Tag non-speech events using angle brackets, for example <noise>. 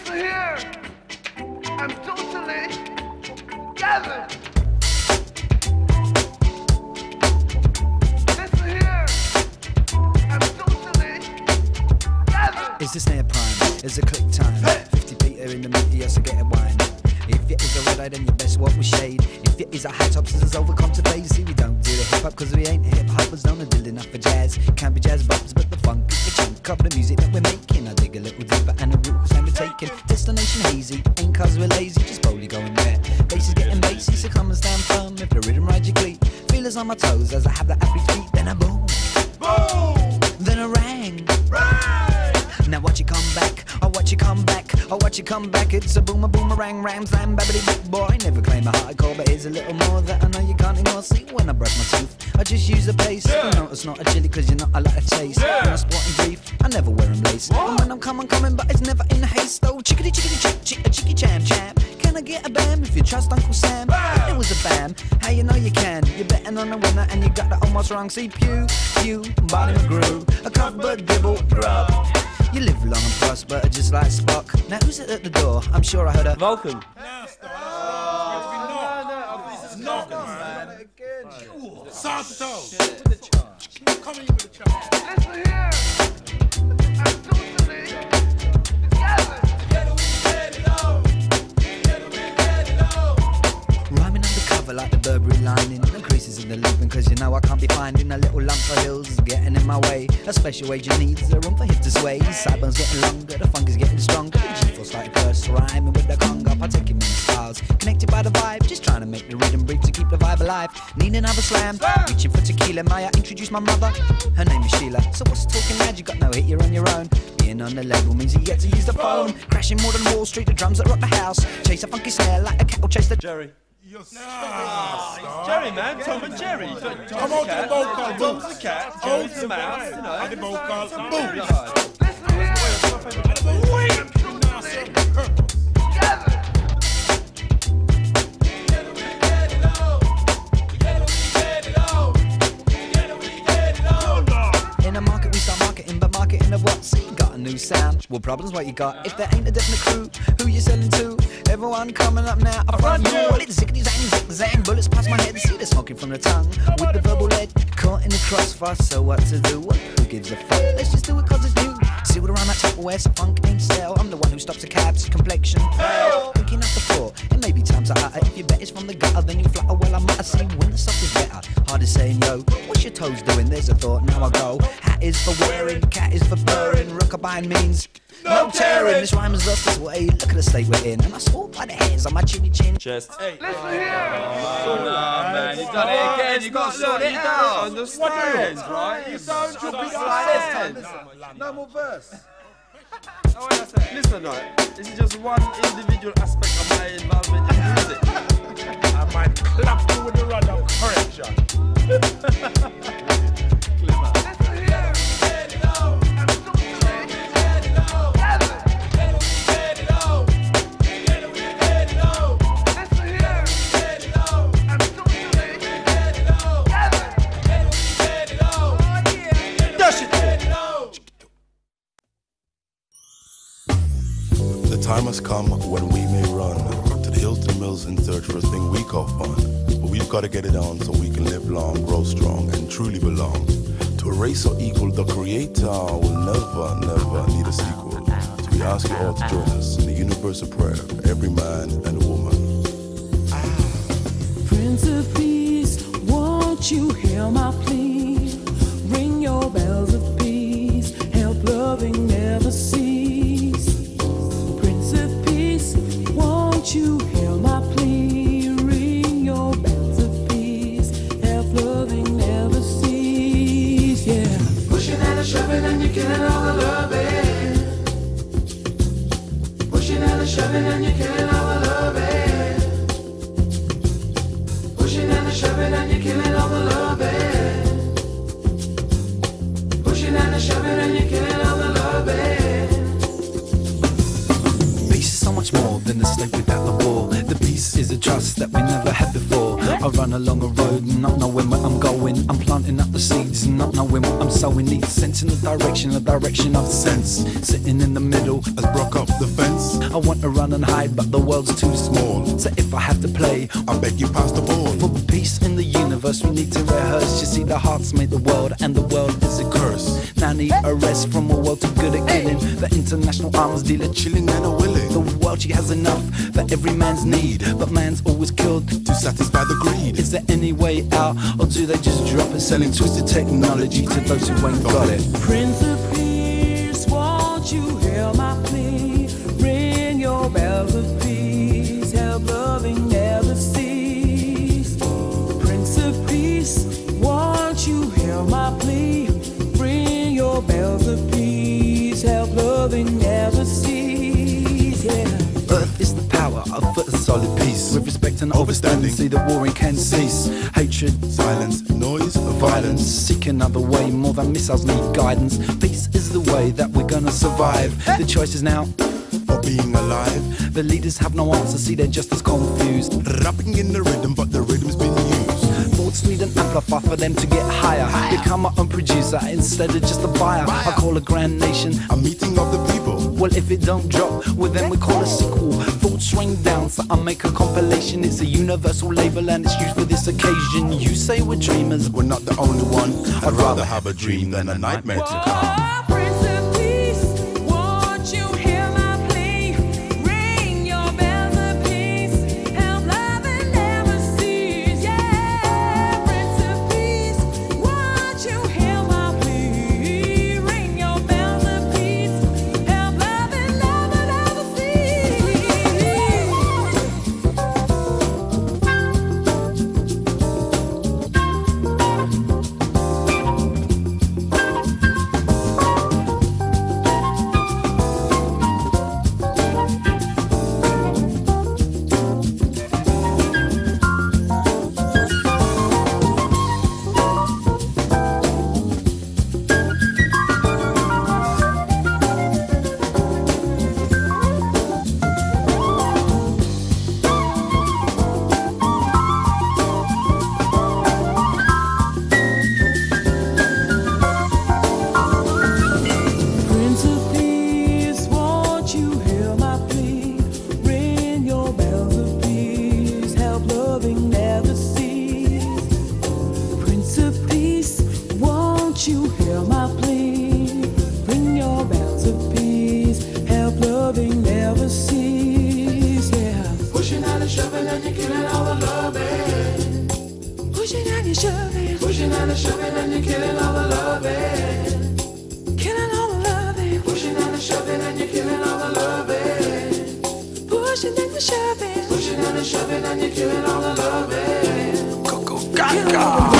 Listen here. I'm totally gathered. Is the snare prime? Is the click time? 50 Peter in the meter, yes, I get a wine. If it is a red eye, then you best walk with shade. If it is a high top, scissors overcome to. See, we don't do the hip hop cause we ain't hip hoppers, don't build enough for jazz. Can't be jazz bops, but the funk is the of the music that we're making. I dig a little deeper and the route is we're taking. Destination hazy, ain't cause we're lazy, just boldly going there. Bass is getting bassy, so come and stand firm. If the rhythm rides your glee, feelers on my toes as I have the happy beat, then I boom. Boom! Then I rang. Rang! Now watch you come back, I watch you come back, you come back. It's a boomer boomerang, ram slam, babbity big boy. Never claim a hardcore, but here's a little more that I know you can't ignore. See, when I brush my teeth, I just use a paste. You know it's not a chili, cause you're not a lot of chase. When I sport and brief, I never wear them lace. And when I'm coming, coming, but it's never in haste. Oh, chickity chickity chick, chick, chicky cham cham. Can I get a bam if you trust Uncle Sam? It was a bam, how you know you can? You're betting on a winner and you got that almost wrong. See, pew, pew, body McGrew, a covered dibble grub. You live long and prosper, just like Spock. Now who's it at the door? I'm sure I heard a Vulcan. Santo. Lump hills is getting in my way. A special agent needs a room for hip to sway. Sideburns getting longer, the funk is getting stronger. The G-force like first rhyming with the conga, partaking in styles. Connected by the vibe, just trying to make the rhythm breathe to keep the vibe alive. Need another slam, reaching for tequila. May I introduce my mother? Her name is Sheila. So what's talking mad? You got no hit, you're on your own. Being on the label means you get to use the phone. Crashing more than Wall Street, the drums that rock the house. Chase a funky snare like a cattle chase the Jerry. Yes, Jerry, man. Tom and Jerry. Come on the vocal Tom's the cat, Oh, Jerry's the mouse, you know. The vocal booth. Listen here. What problems? What you got? If there ain't a definite crew, who you selling to? Everyone coming up now. I front you. Well, it's zickety zang, zang. Bullets past my head. See the smoking from the tongue. With the verbal lead, caught in the crossfire. So what to do? Well, who gives a fuck? Let's just do it cause it's new. See what around that Tupperware, so funk ain't sell. I'm the one who stops a cab's complexion. Thinking up the floor, it may be time to utter. If you bet it's from the gutter, then you flutter. Well, I might see when the stuff is better. Hard as saying, yo, what's your toes doing? There's a thought, now I go. Hat is for wearing, cat is for purring. Rockabye means no tearing. This rhyme is lost its way. Look at the state we're in. And I swore by the hairs on my chinny chin. Chest. Oh, listen here. man, you done it again. You got to sort it out. Understand, right? You don't just be No more verse. Oh, listen, right. This is just one individual aspect of my involvement in music. <laughs> I might clap you with the rod of correction. <laughs> we call fun. But we've got to get it on so we can live long, grow strong, and truly belong. To a race so equal, the creator will never, never need a sequel. So we ask you all to join us in the universal prayer for every man and woman. Prince of Peace, won't you hear my plea? Ring your bells of peace, help loving never cease. Prince of Peace, won't you and shoving and you're killing all the loving. Pushing and shoving and you're killing all the loving. Pushing and shoving and you're killing all the loving. Pushing and shoving and you're killing all the loving. Peace is so much more than a slave without the war. The peace is a trust that we never had before. I run along a road, not knowing where Planting up the seeds, not knowing what I'm sowing. Need sense in the direction, the direction of sense. Sitting in the middle, As broke up the fence, I want to run and hide, but the world's too small. So if I have to play I beg you pass the ball. for the peace in the universe, we need to rehearse. You see, the hearts made the world, and the world is a curse. Now I need a rest from a world too good at killing. The international arms dealer Chilling and a willing The world she has enough for every man's need, but man's always killed. to satisfy the greed. Is there any way out, or do they just drop it, selling twisted technology to those who ain't got it? Prince of Peace, won't you hear my plea? Ring your bells of peace, help loving never cease. Prince of Peace, won't you hear my plea? Ring your bells of peace, help loving never cease. Yeah. Earth is the power of a solid respect and overstanding, see the warring can cease. Hatred, Silence, noise, violence, seek another way. More than missiles need guidance. Peace is the way that we're gonna survive. The choice is now. For being alive. The leaders have no answer, see they're just as confused. Rapping in the rhythm, but the rhythm's been used. Thoughts need an amplifier for them to get higher. Become my own producer instead of just a buyer. I call a grand nation. A meeting of the people. Well, if it don't drop, well then we call a sequel. Thoughts rain down, so I make a compilation. It's a universal label and it's used for this occasion. You say we're dreamers, We're not the only one. I'd rather have a dream than a nightmare to come. Eh? Eh? Pushing and shoving and you're killing all the loving. Killing all the loving. Eh? Pushing and shoving and you're killing all the loving. Pushing and shoving. Pushing and shoving and you're killing all the loving. go, go, Killing gaga.